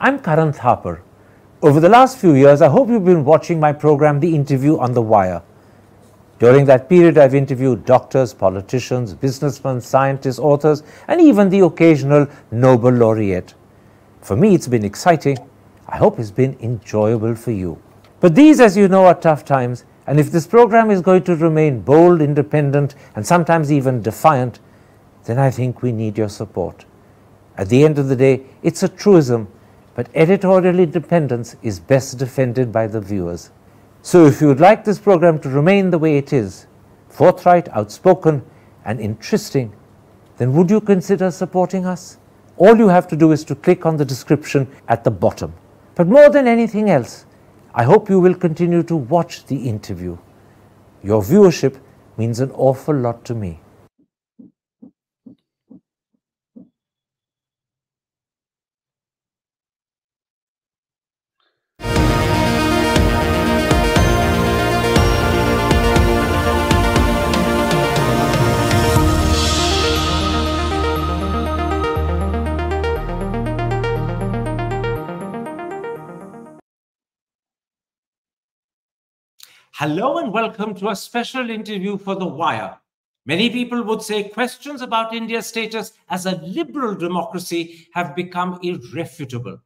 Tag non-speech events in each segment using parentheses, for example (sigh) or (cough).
I'm Karan Thapar. Over the last few years, I hope you've been watching my program, The Interview on the Wire. During that period, I've interviewed doctors, politicians, businessmen, scientists, authors, and even the occasional Nobel laureate. For me, it's been exciting. I hope it's been enjoyable for you. But these, as you know, are tough times, and if this program is going to remain bold, independent, and sometimes even defiant, then I think we need your support. At the end of the day, it's a truism, but editorial independence is best defended by the viewers. So if you would like this program to remain the way it is, forthright, outspoken, and interesting, then would you consider supporting us? All you have to do is to click on the description at the bottom. But more than anything else, I hope you will continue to watch the interview. Your viewership means an awful lot to me. Hello and welcome to a special interview for The Wire. Many people would say questions about India's status as a liberal democracy have become irrefutable.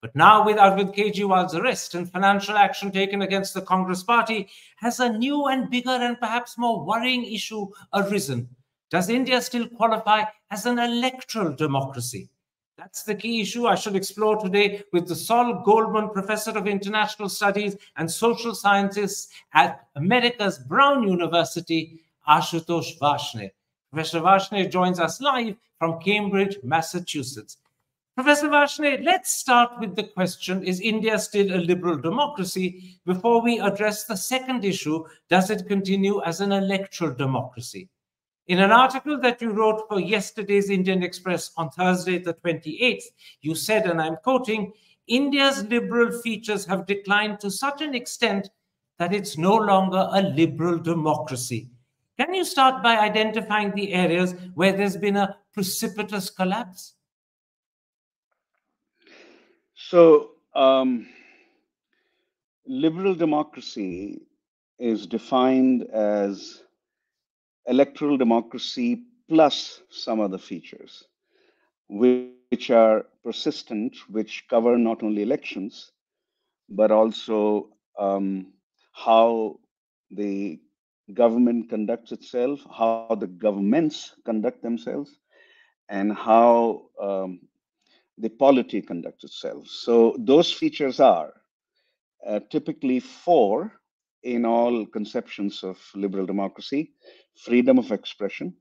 But now, with Arvind Kejriwal's arrest and financial action taken against the Congress party, has a new and bigger and perhaps more worrying issue arisen. Does India still qualify as an electoral democracy? That's the key issue I shall explore today with the Sol Goldman Professor of International Studies and Social Sciences at America's Brown University, Ashutosh Varshney. Professor Varshney joins us live from Cambridge, Massachusetts. Professor Varshney, let's start with the question Is India still a liberal democracy? Before we address the second issue, does it continue as an electoral democracy? In an article that you wrote for yesterday's Indian Express on Thursday, the 28th, you said, and I'm quoting, India's liberal features have declined to such an extent that it's no longer a liberal democracy. Can you start by identifying the areas where there's been a precipitous collapse? So, um, liberal democracy is defined as electoral democracy plus some other features, which are persistent, which cover not only elections, but also um, how the government conducts itself, how the governments conduct themselves, and how um, the polity conducts itself. So those features are uh, typically four in all conceptions of liberal democracy freedom of expression,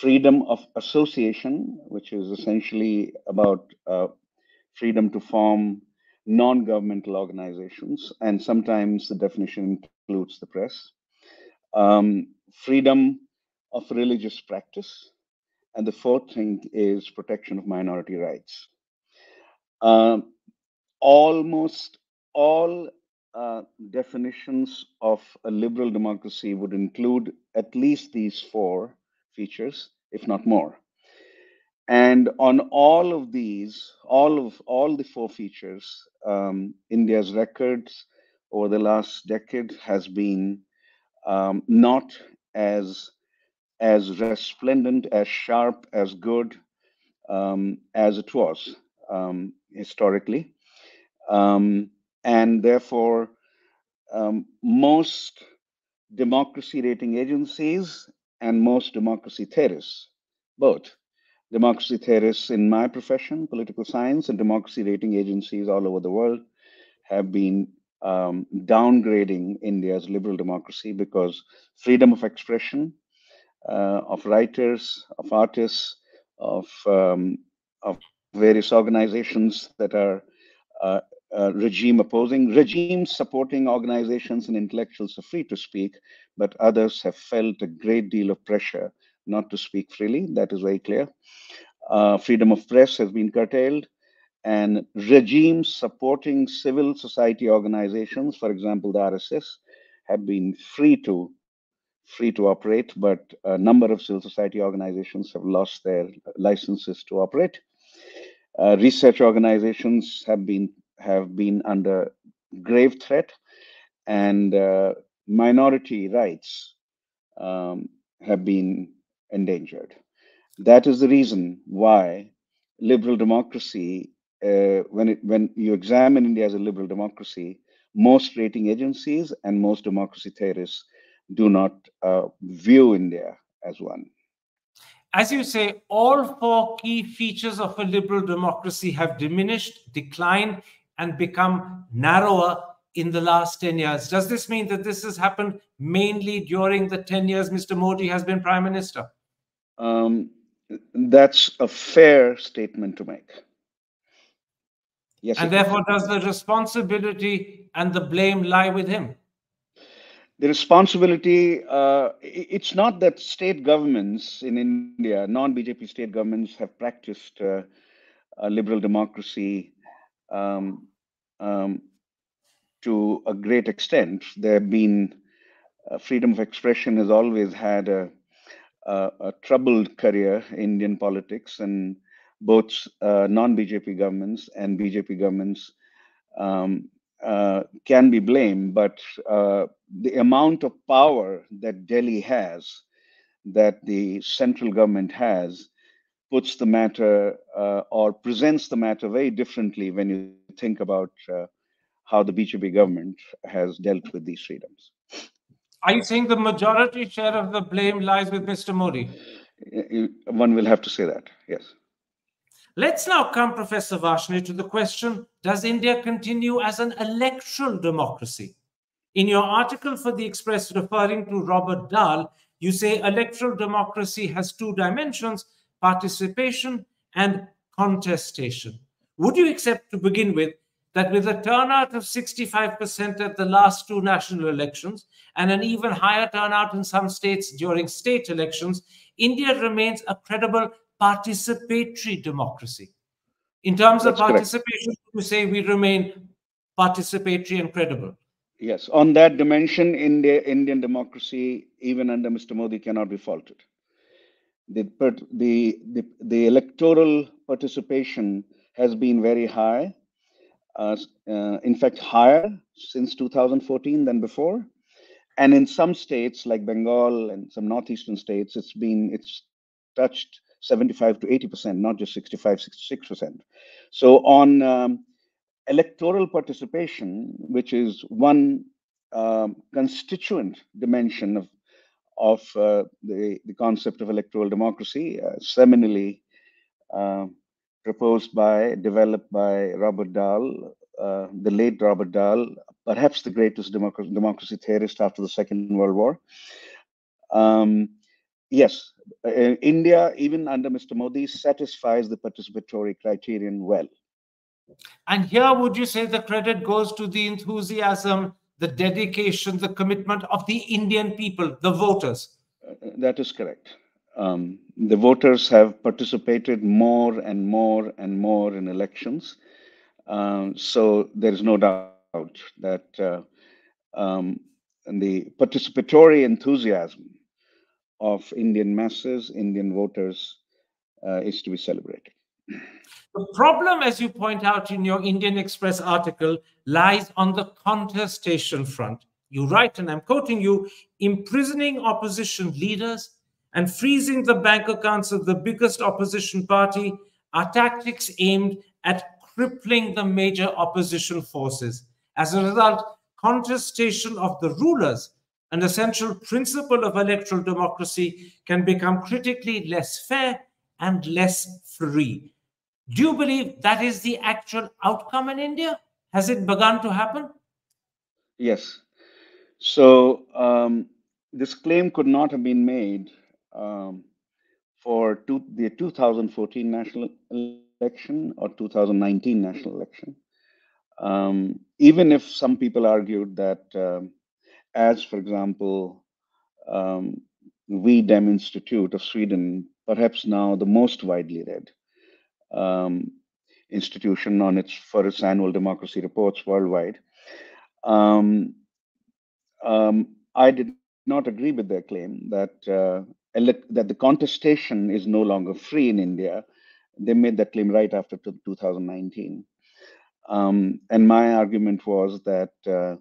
freedom of association, which is essentially about uh, freedom to form non governmental organizations, and sometimes the definition includes the press, um, freedom of religious practice, and the fourth thing is protection of minority rights. Um, almost all uh, definitions of a liberal democracy would include at least these four features, if not more. And on all of these, all of all the four features, um, India's records over the last decade has been um, not as as resplendent, as sharp, as good um, as it was um, historically. Um, and therefore, um, most democracy rating agencies and most democracy theorists, both. Democracy theorists in my profession, political science, and democracy rating agencies all over the world have been um, downgrading India's liberal democracy because freedom of expression uh, of writers, of artists, of um, of various organizations that are uh, uh, regime opposing. Regime supporting organizations and intellectuals are free to speak, but others have felt a great deal of pressure not to speak freely. That is very clear. Uh, freedom of press has been curtailed, and regimes supporting civil society organizations, for example, the RSS, have been free to free to operate, but a number of civil society organizations have lost their licenses to operate. uh, research organizations have been have been under grave threat, and uh, minority rights um, have been endangered. That is the reason why liberal democracy, uh, when it when you examine India as a liberal democracy, most rating agencies and most democracy theorists do not uh, view India as one. As you say, all four key features of a liberal democracy have diminished, declined, and become narrower in the last 10 years. Does this mean that this has happened mainly during the 10 years Mr. Modi has been prime minister? Um, that's a fair statement to make. Yes. And therefore, does the responsibility and the blame lie with him? The responsibility, uh, it's not that state governments in India, non BJP state governments, have practiced uh, liberal democracy um, um, to a great extent. There have been uh, freedom of expression has always had a, a, a troubled career in Indian politics, and both uh, non-BJP governments and BJP governments um, uh, can be blamed, but uh, the amount of power that Delhi has, that the central government has, puts the matter uh, or presents the matter very differently when you think about uh, how the BJP government has dealt with these freedoms. Are you saying the majority share of the blame lies with Mr. Modi? One will have to say that, yes. Let's now come, Professor Varshney, to the question Does India continue as an electoral democracy? In your article for The Express, referring to Robert Dahl, you say electoral democracy has two dimensions participation and contestation. Would you accept to begin with that with a turnout of 65% at the last two national elections and an even higher turnout in some states during state elections, India remains a credible participatory democracy. In terms That's of participation, correct. you say we remain participatory and credible. Yes, on that dimension, India, Indian democracy, even under Mr. Modi, cannot be faulted. The, the, the, the electoral participation has been very high, uh, uh, in fact, higher since 2014 than before. And in some states like Bengal and some northeastern states, it's been it's touched 75 to 80 percent, not just 65, 66 percent. So on um, electoral participation, which is one um, constituent dimension of of uh, the the concept of electoral democracy, uh, seminally uh, proposed by, developed by Robert Dahl, uh, the late Robert Dahl, perhaps the greatest democracy, democracy theorist after the Second World War. Um, yes, uh, India, even under Mr. Modi, satisfies the participatory criterion well. And here, would you say the credit goes to the enthusiasm, the dedication, the commitment of the Indian people, the voters? Uh, that is correct. Um, the voters have participated more and more and more in elections. Um, so there is no doubt that uh, um, the participatory enthusiasm of Indian masses, Indian voters, uh, is to be celebrated. The problem, as you point out in your Indian Express article, lies on the contestation front. You write, and I'm quoting you imprisoning opposition leaders and freezing the bank accounts of the biggest opposition party are tactics aimed at crippling the major opposition forces. As a result, contestation of the rulers an essential principle of electoral democracy can become critically less fair and less free. Do you believe that is the actual outcome in India? Has it begun to happen? Yes. So um, this claim could not have been made um, for two, the 2014 national election or 2019 national election. Um, even if some people argued that um, as, for example, um, V-Dem Institute of Sweden, perhaps now the most widely read um, institution on its for its annual democracy reports worldwide. Um, um, I did not agree with their claim that uh, that the contestation is no longer free in India. they made that claim right after 2019. Um, and my argument was that uh,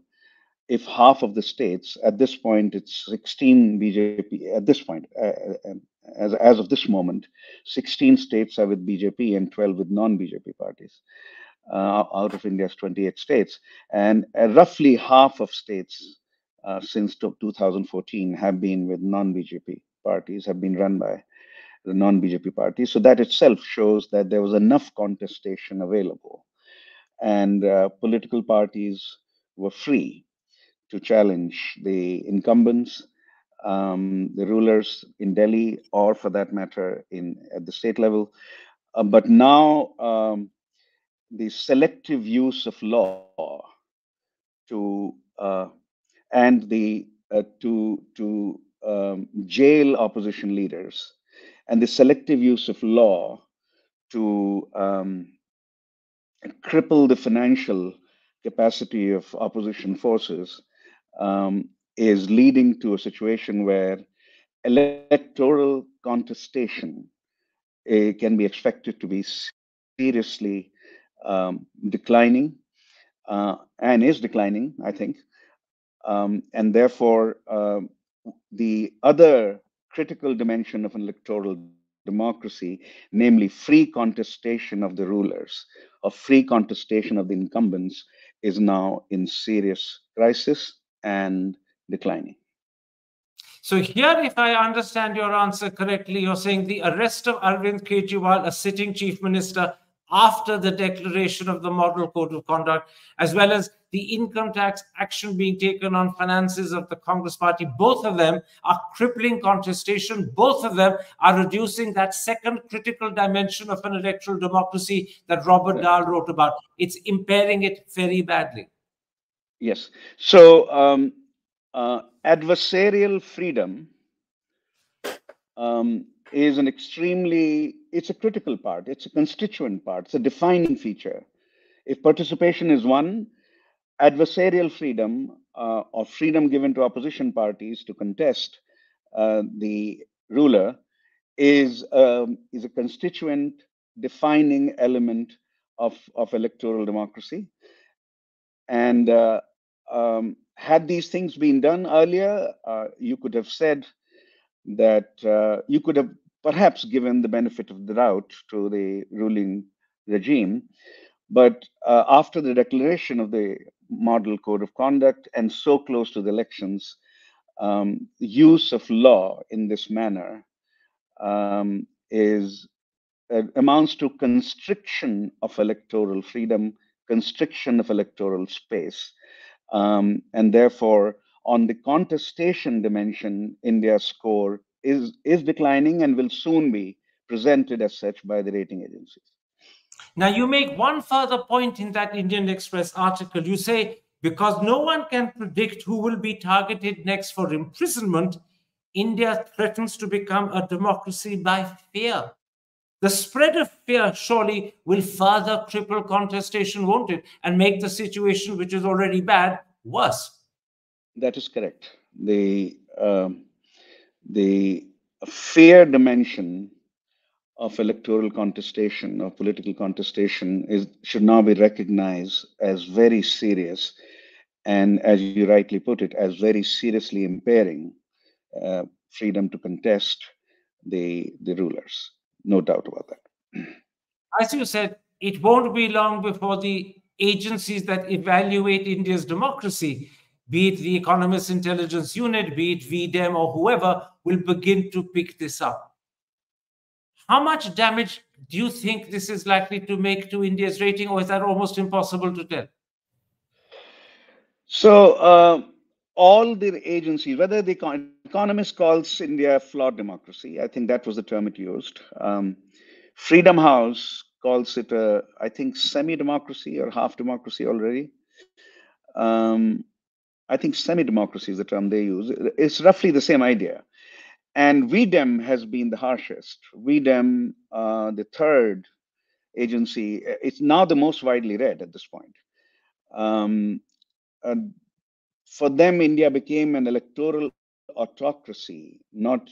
if half of the states, at this point, it's 16 BJP, at this point, uh, uh, as, as of this moment, 16 states are with BJP and 12 with non BJP parties. Uh, out of India's 28 states, and uh, roughly half of states uh, since 2014 have been with non-BJP parties, have been run by the non-BJP parties. So that itself shows that there was enough contestation available, and uh, political parties were free to challenge the incumbents, um, the rulers in Delhi, or for that matter, in at the state level. Uh, but now, um, the selective use of law to uh, and the uh, to to um, jail opposition leaders and the selective use of law to um, cripple the financial capacity of opposition forces um, is leading to a situation where electoral contestation uh, can be expected to be seriously um, declining uh, and is declining, I think, um, and therefore, um, the other critical dimension of an electoral democracy, namely free contestation of the rulers, of free contestation of the incumbents, is now in serious crisis and declining. So here, if I understand your answer correctly, you're saying the arrest of Arvind Kejriwal, a sitting chief minister, after the declaration of the model code of conduct, as well as the income tax action being taken on finances of the Congress party. Both of them are crippling contestation. Both of them are reducing that second critical dimension of an electoral democracy that Robert Dahl wrote about. It's impairing it very badly. Yes. So, um, uh, adversarial freedom um, is an extremely it's a critical part it's a constituent part it's a defining feature if participation is one adversarial freedom uh, or freedom given to opposition parties to contest uh, the ruler is um, is a constituent defining element of of electoral democracy and uh, um, had these things been done earlier uh, you could have said that uh, you could have perhaps given the benefit of the doubt to the ruling regime. But uh, after the declaration of the model code of conduct and so close to the elections, um, use of law in this manner um, is uh, amounts to constriction of electoral freedom, constriction of electoral space, um, and therefore on the contestation dimension, India's score is, is declining and will soon be presented as such by the rating agencies. Now, you make one further point in that Indian Express article. You say, because no one can predict who will be targeted next for imprisonment, India threatens to become a democracy by fear. The spread of fear surely will further cripple contestation, won't it? And make the situation, which is already bad, worse. That is correct. The um, the fair dimension of electoral contestation or political contestation is should now be recognized as very serious and as you rightly put it as very seriously impairing uh, freedom to contest the the rulers no doubt about that as you said it won't be long before the agencies that evaluate india's democracy be it the Economist Intelligence Unit, be it VDEM or whoever, will begin to pick this up. How much damage do you think this is likely to make to India's rating, or is that almost impossible to tell? So, uh, all the agencies, whether the Economist calls India flawed democracy, I think that was the term it used. Um, Freedom House calls it a, I think, semi democracy or half democracy already. Um, I think semi democracy is the term they use. It's roughly the same idea. And VDEM has been the harshest. VDEM, uh, the third agency, it's now the most widely read at this point. Um, uh, for them, India became an electoral autocracy, not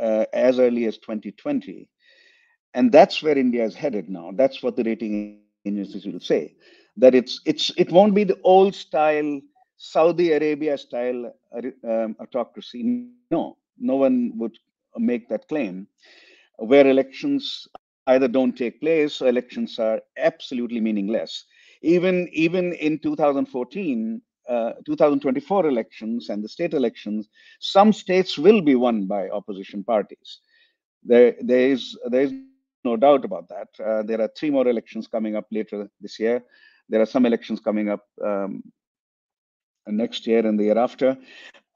uh, as early as 2020. and that's where India is headed now. That's what the rating agencies will say that it's it's it won't be the old style Saudi Arabia style um, autocracy. No, no one would make that claim. Where elections either don't take place or elections are absolutely meaningless. Even even in 2014, uh, 2024 elections and the state elections, some states will be won by opposition parties. There, there is there is no doubt about that. Uh, there are three more elections coming up later this year. There are some elections coming up um, next year and the year after.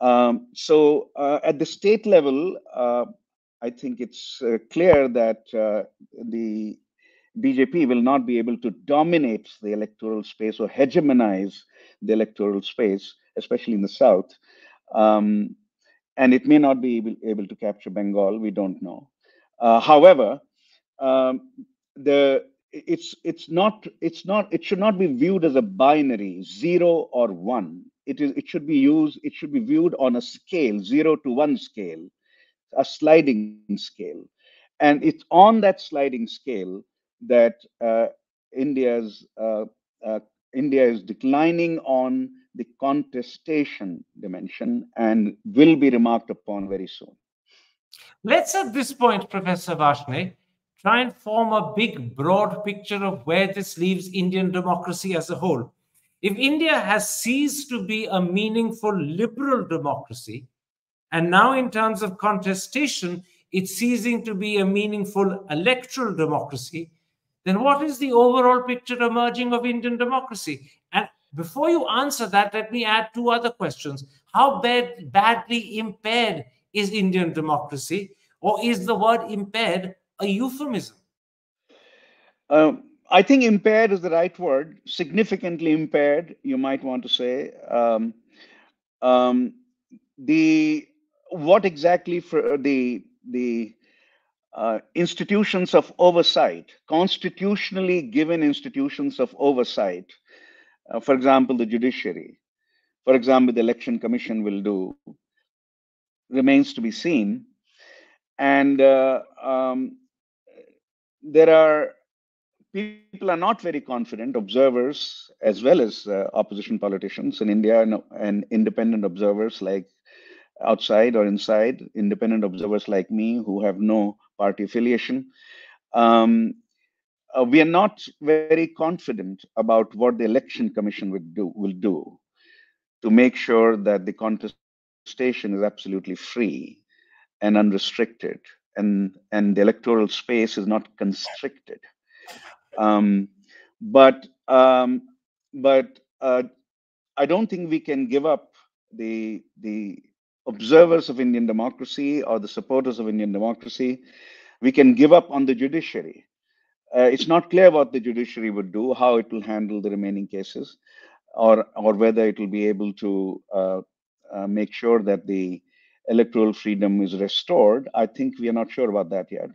Um, so uh, at the state level, uh, I think it's uh, clear that the BJP will not be able to dominate the electoral space or hegemonize the electoral space, especially in the south. Um, and it may not be able, able, to capture Bengal. We don't know. Uh, however, um, the it's it's not it's not it should not be viewed as a binary zero or one it is it should be used it should be viewed on a scale zero to one scale a sliding scale and it's on that sliding scale that uh, india's uh, uh, india is declining on the contestation dimension and will be remarked upon very soon let's at this point professor varshney try and form a big, broad picture of where this leaves Indian democracy as a whole. If India has ceased to be a meaningful liberal democracy, and now in terms of contestation, it's ceasing to be a meaningful electoral democracy, then what is the overall picture emerging of Indian democracy? And before you answer that, let me add two other questions. How bad, badly impaired is Indian democracy? Or is the word impaired a euphemism? Um, I think impaired is the right word. Significantly impaired, you might want to say. Um, um, the what exactly for the the uh, institutions of oversight, constitutionally given institutions of oversight, uh, for example, the judiciary, for example, the election commission will do, remains to be seen. And uh, um, there are people are not very confident observers as well as uh, opposition politicians in india and, and, independent observers like outside or inside independent observers like me who have no party affiliation um, uh, we are not very confident about what the election commission would do will do to make sure that the contestation is absolutely free and unrestricted and and the electoral space is not constricted. Um, but um, but uh, I don't think we can give up the the observers of Indian democracy or the supporters of Indian democracy. We can give up on the judiciary. Uh, it's not clear what the judiciary would do, how it will handle the remaining cases, or or whether it will be able to uh, uh make sure that the electoral freedom is restored. I think we are not sure about that yet.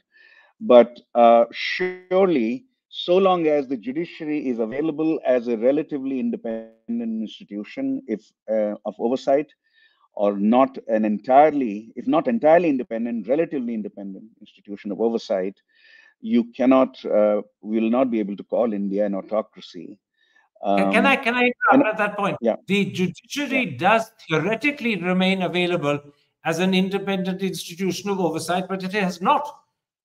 But uh, surely, so long as the judiciary is available as a relatively independent institution if uh, of oversight, or not an entirely, if not entirely independent, relatively independent institution of oversight, you cannot, uh, will not be able to call India an autocracy. Um, can I can I interrupt at that point? Yeah. The judiciary yeah. does theoretically remain available as an independent institution of oversight, but it has not.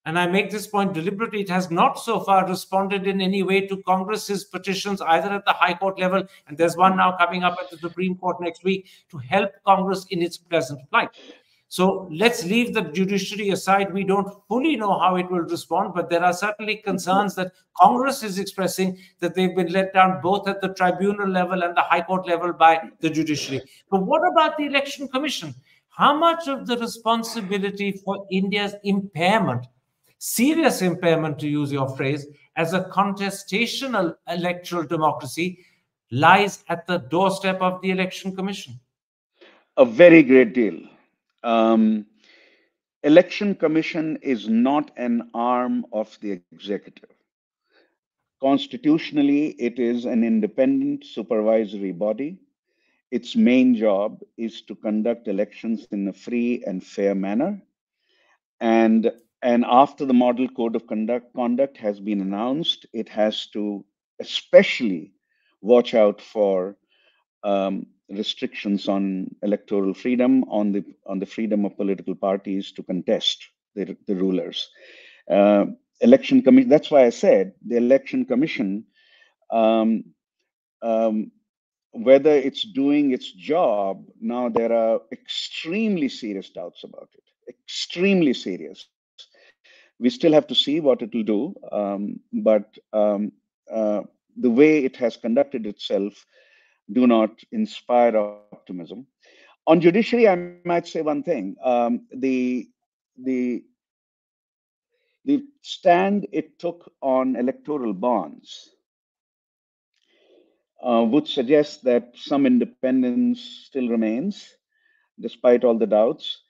And I make this point deliberately. It has not so far responded in any way to Congress's petitions, either at the High Court level, and there's one now coming up at the Supreme Court next week to help Congress in its present plight. So let's leave the judiciary aside. We don't fully know how it will respond, but there are certainly concerns that Congress is expressing that they've been let down both at the tribunal level and the High Court level by the judiciary. But what about the Election Commission? how much of the responsibility for India's impairment, serious impairment to use your phrase, as a contestational electoral democracy lies at the doorstep of the election commission? A very great deal. Um, election commission is not an arm of the executive. Constitutionally, it is an independent supervisory body its main job is to conduct elections in a free and fair manner. And and after the model code of conduct, conduct has been announced, it has to especially watch out for um, restrictions on electoral freedom, on the on the freedom of political parties to contest the, the rulers. Uh, election commission. That's why I said the election commission, um, um, whether it's doing its job now, there are extremely serious doubts about it. Extremely serious. We still have to see what it will do, um, but um, uh, the way it has conducted itself do not inspire optimism. On judiciary, I might say one thing: um, the the the stand it took on electoral bonds uh, would suggest that some independence still remains, despite all the doubts,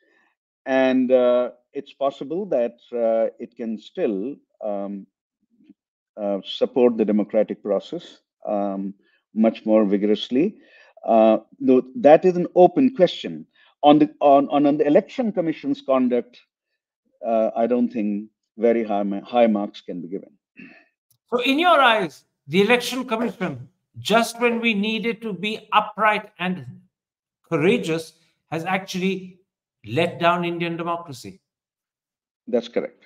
and uh, it's possible that uh, it can still um, uh, support the democratic process. Um, much more vigorously. Uh, though that is an open question. On the on, on, the election commission's conduct, uh, I don't think very high high marks can be given. So, in your eyes, the election commission, just when we needed to be upright and courageous, has actually let down Indian democracy. That's correct.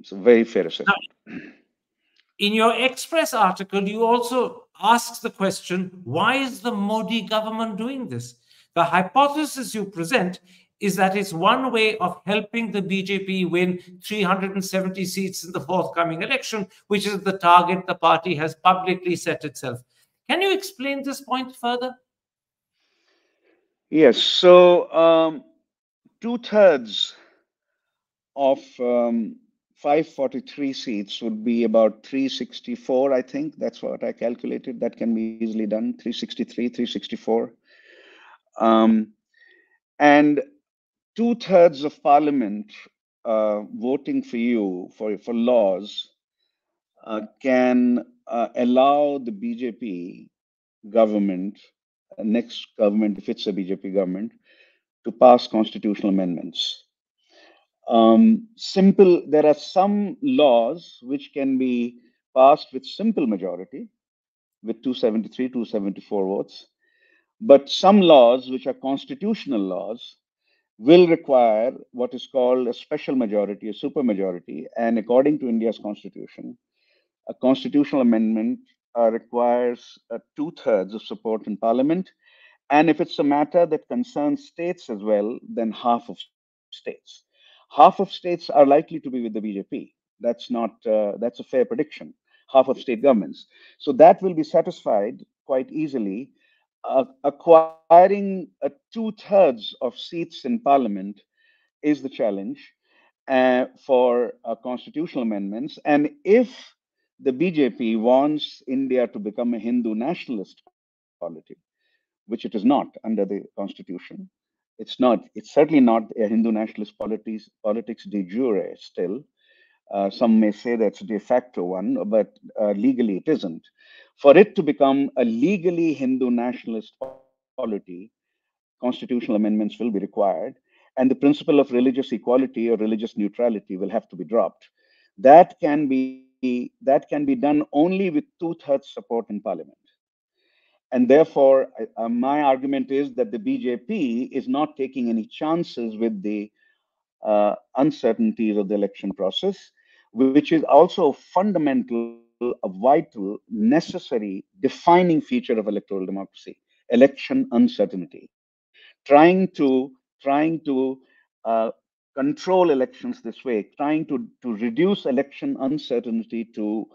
It's a very fair assessment. Now, in your Express article, you also ask the question why is the Modi government doing this? The hypothesis you present is that it's one way of helping the BJP win 370 seats in the forthcoming election, which is the target the party has publicly set itself. Can you explain this point further? Yes. So, um, two thirds of um, 543 seats would be about 364, I think. That's what I calculated. That can be easily done 363, 364. Um, and two thirds of parliament uh, voting for you for, for laws uh, can uh, allow the BJP government, uh, next government, if it's a BJP government, to pass constitutional amendments um, simple, there are some laws which can be passed with simple majority, with 273, 274 votes. But some laws, which are constitutional laws, will require what is called a special majority, a supermajority. And according to India's constitution, a constitutional amendment uh, requires uh, two thirds of support in parliament. And if it's a matter that concerns states as well, then half of states half of states are likely to be with the BJP. That's not uh, that's a fair prediction. Half of state governments. So that will be satisfied quite easily. Uh, acquiring uh, two thirds of seats in parliament is the challenge uh, for uh, constitutional amendments. And if the BJP wants India to become a Hindu nationalist polity, which it is not under the constitution, it's not. It's certainly not a Hindu nationalist politics, politics de jure still. Uh, some may say that's de facto one, but uh, legally it isn't. For it to become a legally Hindu nationalist polity, constitutional amendments will be required, and the principle of religious equality or religious neutrality will have to be dropped. That can be that can be done only with two-thirds support in parliament. And therefore, uh, my argument is that the BJP is not taking any chances with the uh, uncertainties of the election process, which is also fundamental, a vital, necessary, defining feature of electoral democracy: election uncertainty. Trying to trying to uh, control elections this way, trying to to reduce election uncertainty to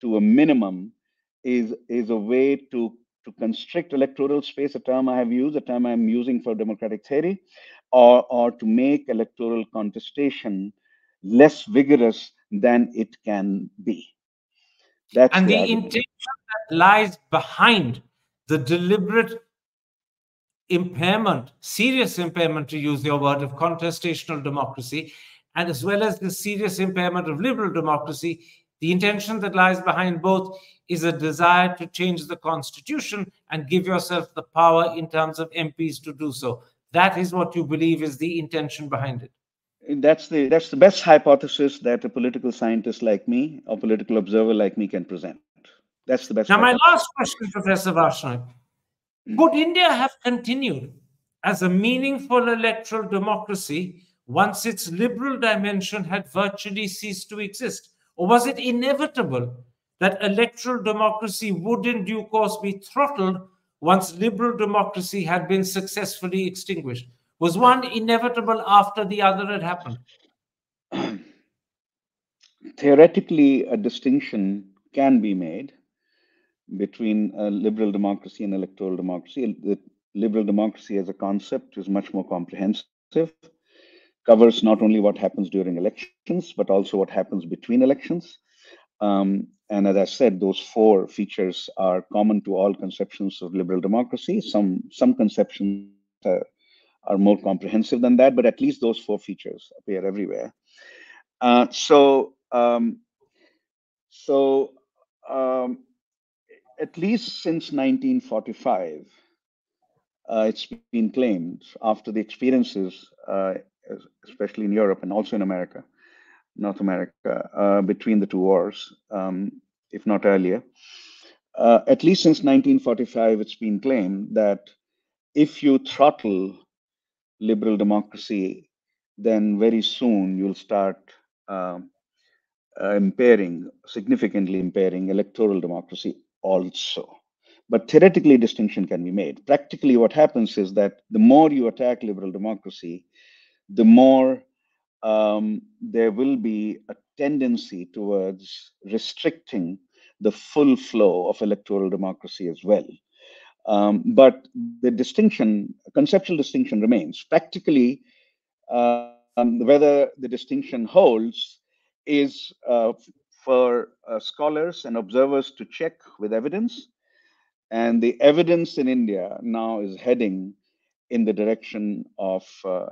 to a minimum, is is a way to to constrict electoral space, a term I have used, a term I'm using for democratic theory, or, or to make electoral contestation less vigorous than it can be. That's and the, the intention that lies behind the deliberate impairment, serious impairment, to use your word, of contestational democracy, and as well as the serious impairment of liberal democracy, the intention that lies behind both is a desire to change the constitution and give yourself the power in terms of MPs to do so. That is what you believe is the intention behind it. That's the that's the best hypothesis that a political scientist like me or political observer like me can present. That's the best. Now, my last question, Professor Varshney. Hmm. Could India have continued as a meaningful electoral democracy once its liberal dimension had virtually ceased to exist? Or was it inevitable that electoral democracy would in due course be throttled once liberal democracy had been successfully extinguished? Was one inevitable after the other had happened? (clears throat) Theoretically, a distinction can be made between liberal democracy and electoral democracy. The liberal democracy as a concept is much more comprehensive, covers not only what happens during elections, but also what happens between elections. Um, and as I said, those four features are common to all conceptions of liberal democracy. Some some conceptions are, are more comprehensive than that, but at least those four features appear everywhere. Uh, so um, so um, at least since 1945, uh, it's been claimed after the experiences, uh, especially in Europe and also in America, North America, uh, between the two wars, um, if not earlier. Uh, at least since 1945, it's been claimed that if you throttle liberal democracy, then very soon you'll start um, uh, impairing, significantly impairing electoral democracy also. But theoretically, distinction can be made. Practically, what happens is that the more you attack liberal democracy, the more um, there will be a tendency towards restricting the full flow of electoral democracy as well. Um, but the distinction, conceptual distinction remains. Practically, uh, um, whether the distinction holds is uh, for uh, scholars and observers to check with evidence. And the evidence in India now is heading in the direction of uh,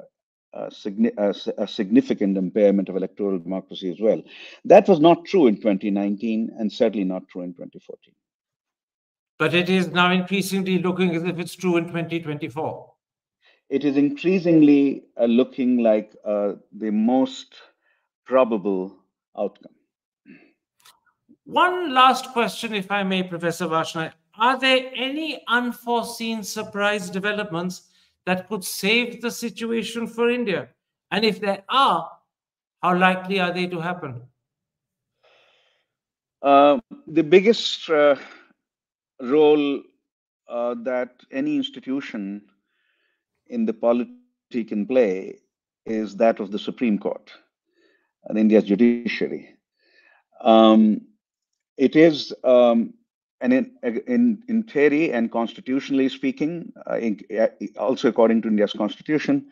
a, a, significant impairment of electoral democracy as well. That was not true in 2019 and certainly not true in 2014. But it is now increasingly looking as if it's true in 2024. It is increasingly uh, looking like uh, the most probable outcome. One last question, if I may, Professor Varshney. Are there any unforeseen surprise developments that could save the situation for India? And if there are, how likely are they to happen? Uh, the biggest uh, role uh, that any institution in the polity can play is that of the Supreme Court and India's judiciary. Um, it is, um, and in, in, in theory and constitutionally speaking, uh, in, uh, also according to India's constitution,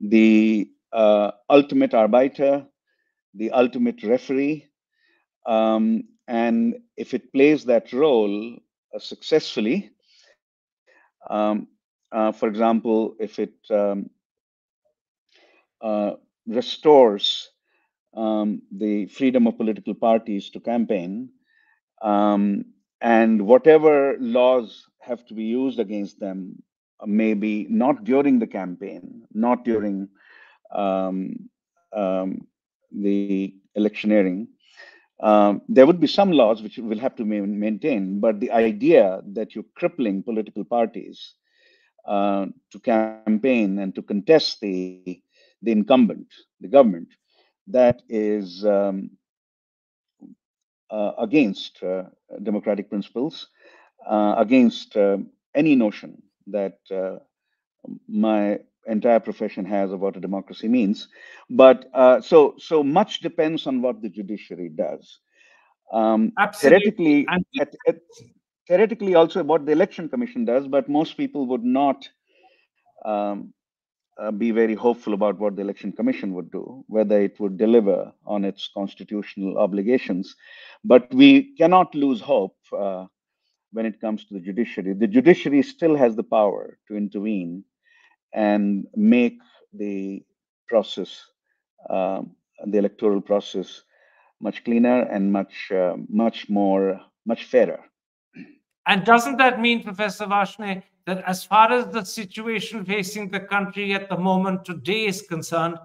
the uh, ultimate arbiter, the ultimate referee, um, and if it plays that role, uh, successfully. Um, uh, for example, if it um, uh, restores um, the freedom of political parties to campaign, um, and whatever laws have to be used against them, maybe not during the campaign, not during um, um, the electioneering, um, there would be some laws which will have to be maintained, but the idea that you're crippling political parties uh, to campaign and to contest the the incumbent, the government, that is um, uh, against uh, democratic principles, uh, against uh, any notion that uh, my entire profession has of what a democracy means. But uh, so so much depends on what the judiciary does. Um, theoretically, at, at, theoretically also what the election commission does, but most people would not um, uh, be very hopeful about what the election commission would do, whether it would deliver on its constitutional obligations. But we cannot lose hope uh, when it comes to the judiciary. The judiciary still has the power to intervene and make the process, um, the electoral process, much cleaner and much, uh, much more, much fairer. And doesn't that mean, Professor Varshney, that as far as the situation facing the country at the moment today is concerned,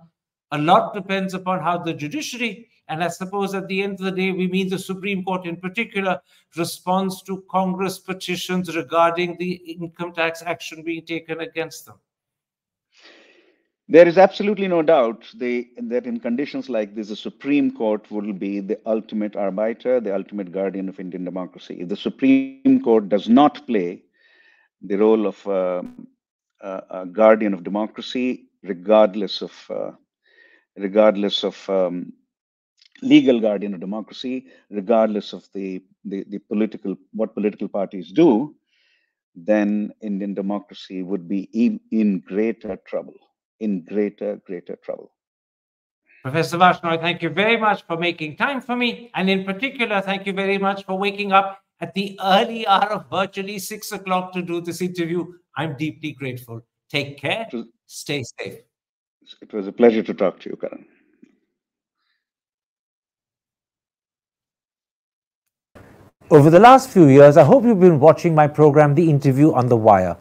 A lot depends upon how the judiciary, and I suppose at the end of the day, we mean the Supreme Court in particular, responds to Congress petitions regarding the income tax action being taken against them. There is absolutely no doubt that in conditions like this, the Supreme Court will be the ultimate arbiter, the ultimate guardian of Indian democracy. If the Supreme Court does not play the role of uh, a guardian of democracy, regardless of uh, regardless of um, legal guardian of democracy, regardless of the, the the political what political parties do, then Indian democracy would be in, in greater trouble in greater, greater trouble. Professor Varshney, thank you very much for making time for me. And in particular, thank you very much for waking up at the early hour of virtually six o'clock to do this interview. I'm deeply grateful. Take care. Was, Stay safe. It was a pleasure to talk to you, Karan. Over the last few years, I hope you've been watching my program, The Interview on the Wire.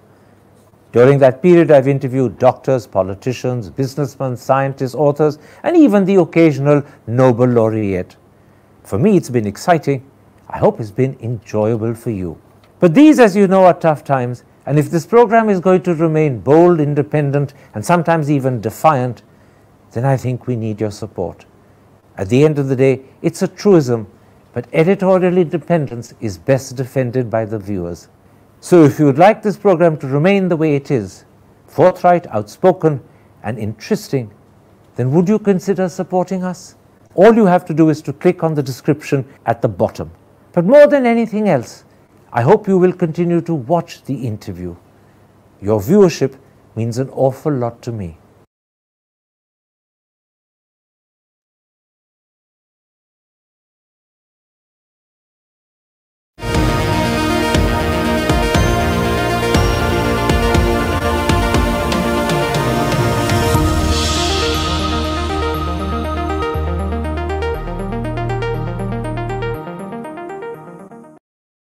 During that period, I've interviewed doctors, politicians, businessmen, scientists, authors, and even the occasional Nobel laureate. For me, it's been exciting. I hope it's been enjoyable for you. But these, as you know, are tough times, and if this program is going to remain bold, independent, and sometimes even defiant, then I think we need your support. At the end of the day, it's a truism, but editorial independence is best defended by the viewers. So if you would like this program to remain the way it is, forthright, outspoken, and interesting, then would you consider supporting us? All you have to do is to click on the description at the bottom. But more than anything else, I hope you will continue to watch the interview. Your viewership means an awful lot to me.